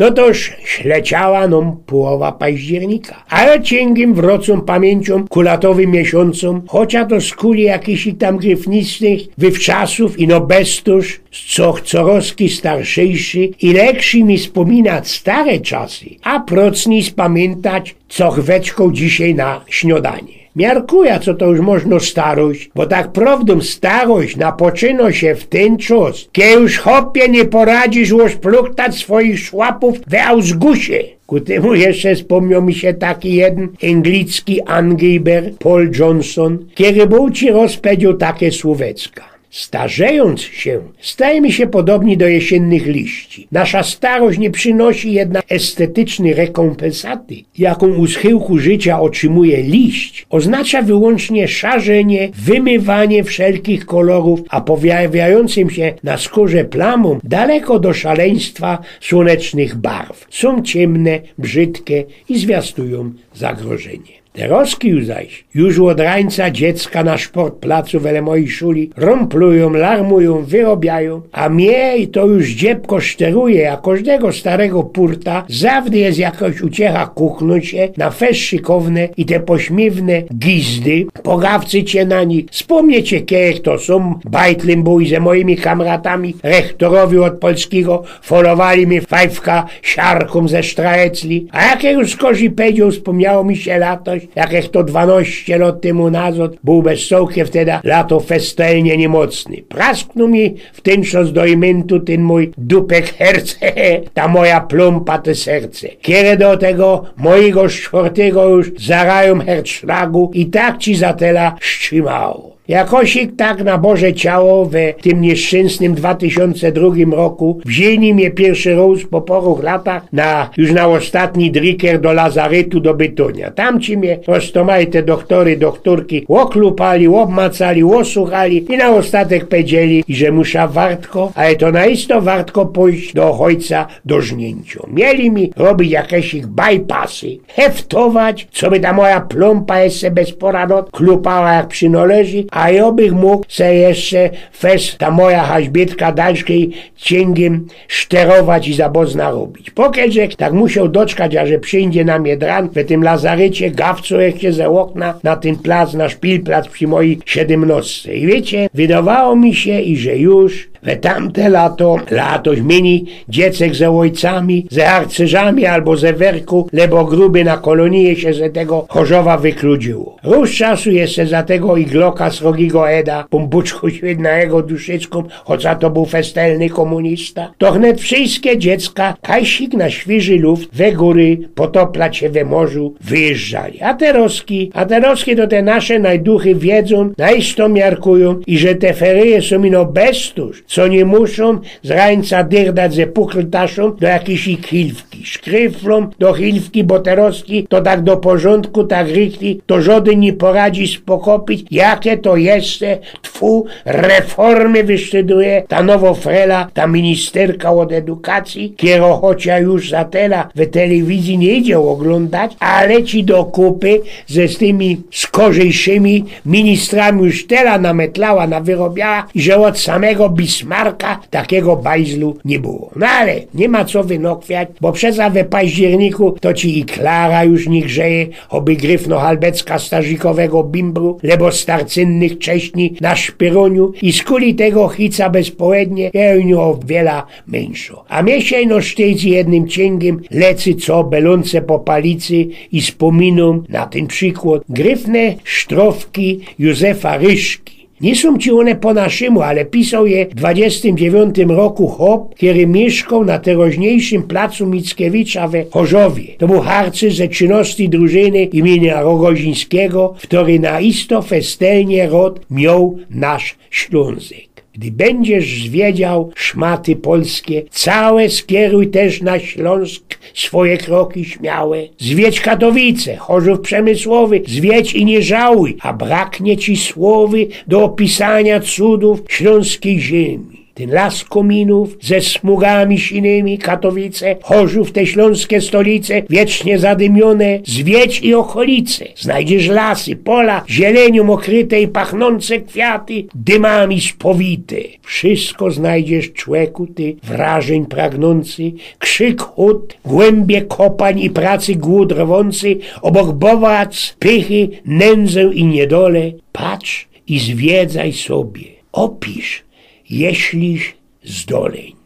No toż śleciała nam połowa października. Ale cięgiem wrocą pamięcią kulatowym miesiącom, chociaż to skuli jakichś tam gryfnistych wywczasów i no bestuż, co chcorowski starszejszy i lepszy mi wspominać stare czasy, a procni spamiętać, co chweczką dzisiaj na śniadanie. Miarkuja, co to już można starość, bo tak prawdą starość napoczyno się w ten czas, kiedy już chopie nie poradzisz już pluktać swoich szłapów we Ausgusie. Ku temu jeszcze wspomniał mi się taki jeden anglicki angiber Paul Johnson, kiedy był ci rozpędził takie słowecka. Starzejąc się, stajemy się podobni do jesiennych liści. Nasza starość nie przynosi jednak estetycznej rekompensaty, jaką u schyłku życia otrzymuje liść. Oznacza wyłącznie szarzenie, wymywanie wszelkich kolorów, a pojawiającym się na skórze plamom daleko do szaleństwa słonecznych barw. Są ciemne, brzydkie i zwiastują zagrożenie. Teroski zaś już od rańca dziecka na szport placu wele mojej szuli romplują, larmują, wyrobiają, a mnie to już dziebko szteruje, a każdego starego purta zawdy jest jakaś uciecha kuchnąć się na fesz szykowne i te pośmiewne gizdy, pogawcy cię na nich, wspomniecie kiech to są, bajtlem bój ze moimi kamratami, rektorowi od polskiego folowali mi fajfka siarką ze sztraecli, a jak już skozi powiedział, wspomniało mi się lato, jakieś to 12 lat temu nazad, był bez sołkie wtedy lato festelnie niemocny. Prasknął mi w ten czas do imentu ten mój dupek herce, ta moja plumpa te serce. Kiedy do tego mojego czwartego już zarają herczlagu i tak ci zatela szczymało. Jakosik tak na Boże ciało we tym nieszczęsnym 2002 roku wzięli mnie pierwszy raz po poruch latach na, już na ostatni driker do Lazaretu do Bytonia. Tam ci mnie roztomali te doktory, doktorki oklupali, obmacali, osłuchali i na ostatek powiedzieli, że musza wartko, ale to naisto wartko pójść do ojca do żnięciu. Mieli mi robić jakieś ich bypassy, heftować, co by ta moja plompa jeszcze bez poradot klupała jak przynależy, a ja bych mógł se jeszcze fest ta moja haźbietka dalszej cięgiem szterować i zabozna robić. Pokiedżek tak musiał doczkać, a że przyjdzie na mnie dran w tym lazarecie gawcu się ze okna na ten plac, na szpilplac przy mojej siedemnostce. I wiecie, wydawało mi się, i że już we tamte lato, lato zmieni dziecek ze ojcami, ze harcerzami albo ze werku, lebo gruby na kolonii się ze tego chorzowa wykludziło. Róż czasu jeszcze za tego igloka srogiego Eda, pumbuczku świetnego duszyczką, chociaż to był festelny komunista, to wnet wszystkie dziecka, kajsik na świeży luft, we góry, potoplać się we morzu, wyjeżdżali. A teroski, a teroski to te nasze najduchy wiedzą, najsto miarkują i że te ferie są ino bestuż, co nie muszą z rańca dyrdać ze pukltaszą do jakiejś ich hilwki. Szkryflą do hilwki boterowski to tak do porządku, tak rychli, to żaden nie poradzi spokopić, jakie to jeszcze tfu reformy wyszczyduje ta nowofrela, ta ministerka od edukacji, kiero chociaż już za tela w telewizji nie idzie oglądać, ale ci do kupy ze z tymi skorzejszymi ministrami już tela nametlała, nawyrobiała, że od samego bis Bismarka takiego bajzlu nie było. No ale nie ma co wynokwiać, bo przeza we październiku to ci i Klara już nie grzeje, oby gryfno halbecka stażikowego bimbru, lebo starcynnych cześni na szpyroniu i skuli tego hica bezpołednie jełniu o wiela mniejszo. A miesięjno sztyc jednym cięgiem lecy co belące po palicy i spominą na ten przykład gryfne sztrofki Józefa Ryszki nie są ci one po naszemu, ale pisał je w 29 roku hop, który mieszkał na teroźniejszym placu Mickiewicza we Chorzowie. To był harcy ze czynności drużyny imienia Rogozińskiego, który na isto festelnie rod miał nasz Ślązyk. Gdy będziesz zwiedział szmaty polskie, całe skieruj też na Śląsk swoje kroki śmiałe. Zwiedź Katowice, Chorzów Przemysłowy, zwiedź i nie żałuj, a braknie ci słowy do opisania cudów śląskiej ziemi. Ten las kominów ze smugami sinymi, Katowice, Chorzów, te śląskie stolice, wiecznie zadymione, zwiedź i okolice. Znajdziesz lasy, pola, zielenią okryte i pachnące kwiaty, dymami spowite. Wszystko znajdziesz, człeku ty, wrażeń pragnący, krzyk hut, głębie kopań i pracy głód rwący, obok bowac, pychy, nędzę i niedole. Patrz i zwiedzaj sobie. Opisz, jeśliś zdoleń.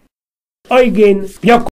Eugen Piok